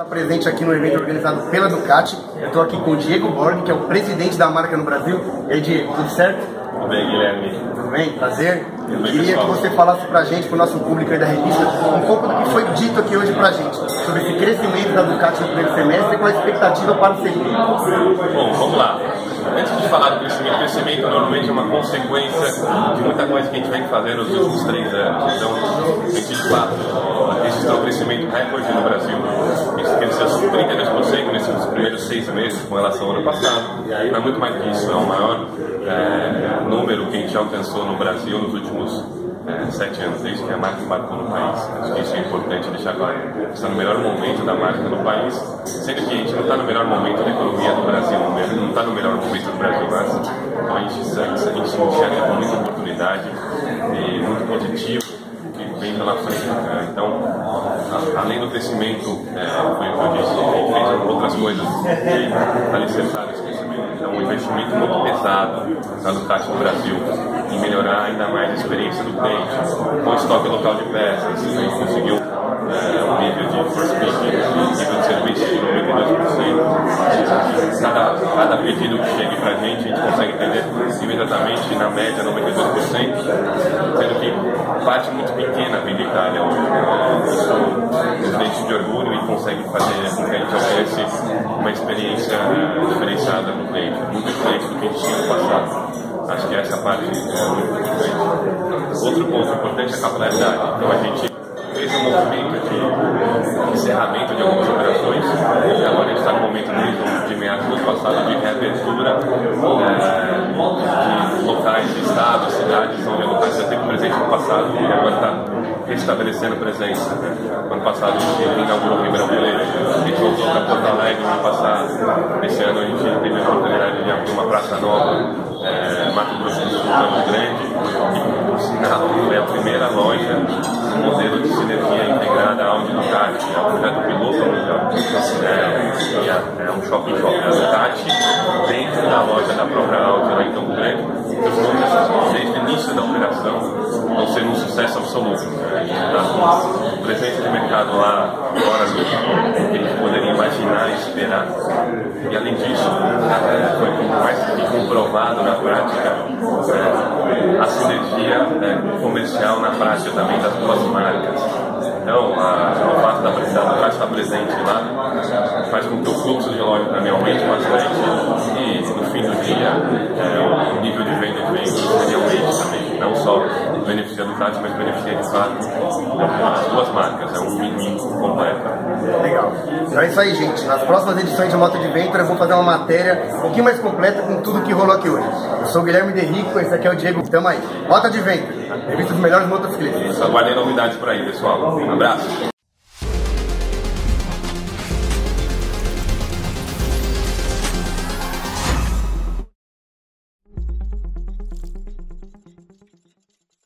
Está presente aqui no evento organizado pela Ducati. Eu estou aqui com o Diego Borg, que é o presidente da marca no Brasil. E aí, Diego, tudo certo? Tudo bem, Guilherme. Tudo bem? Prazer. Tudo bem, Queria pessoal. que você falasse pra gente, pro nosso público aí da revista, um pouco do que foi dito aqui hoje pra gente, sobre esse crescimento da Ducati no primeiro semestre e qual a expectativa para o segundo. Bom, vamos lá. Antes de falar do crescimento, o crescimento normalmente é uma consequência de muita coisa que a gente vem fazendo nos últimos três anos. Então, a gente registrou um crescimento recorde no Brasil. A gente cresceu 32% nesses primeiros seis meses com relação ao ano passado. Não é muito mais que isso, é o maior é, número que a gente alcançou no Brasil nos últimos é, sete anos, desde que a marca embarcou no país. Acho que isso é importante deixar claro. Está no melhor momento da marca no país, sendo que a gente não está no melhor momento da economia do Brasil, não está no melhor momento do Brasil, mas então a gente, a gente enxerga com muita oportunidade e muito positivo que vem pela frente. né? Então, além do crescimento, é, foi o que eu disse, gente fez outras coisas que alicerçaram esse crescimento. Então, um investimento muito pesado na Ducati no Brasil em melhorar ainda mais a experiência do cliente, com estoque local de peças, a gente conseguiu é, um nível de um nível de serviço de 92%. Cada, cada pedido que chega para a gente, a gente consegue atender imediatamente, na média, 92%, sendo que parte muito pequena da Itália hoje. né? Isso nos enche de orgulho e consegue fazer com que a gente alcance uma experiência diferenciada para o cliente, muito diferente do que a gente tinha no passado. Acho que essa parte é muito importante. Outro ponto importante é a capilaridade. Então a gente fez um movimento de encerramento de algumas operações e agora a gente está no momento desde de meados do ano passado de reabertura eh, de locais, de estados, cidades passado e agora está restabelecendo presença. Ano passado a gente inaugurou Ribeirão Preto, a gente voltou para Porto Alegre no ano passado. Esse ano a gente teve a oportunidade de abrir uma praça nova, eh, Mato Grosso do Sul, Campo Grande, e por sinal é a primeira loja um modelo de sinergia integrada Audi Ducati, é um projeto piloto mundial. É, é, é um shopping shop da dentro da loja da própria Audi lá em Campo Grande. Os números desde o início da operação vão ser absoluto. A gente está com presença de mercado lá fora do que a gente poderia imaginar e esperar. E além disso, é, foi mais que comprovado na prática é, a sinergia comercial na prática também das duas marcas. Então, a, fato da Ducati estar presente lá faz com que o fluxo de loja também aumente bastante e no fim do dia mas beneficia de fato as duas marcas. É um win-win completo. Legal. Então é isso aí, gente. Nas próximas edições de Moto Adventure eu vou fazer uma matéria um pouquinho mais completa com tudo que rolou aqui hoje. Eu sou o Guilherme Derrico, esse aqui é o Diego. Tamo aí. Moto Adventure, revista dos melhores motociclistas. Isso, aguardem novidades por aí, pessoal. Um abraço.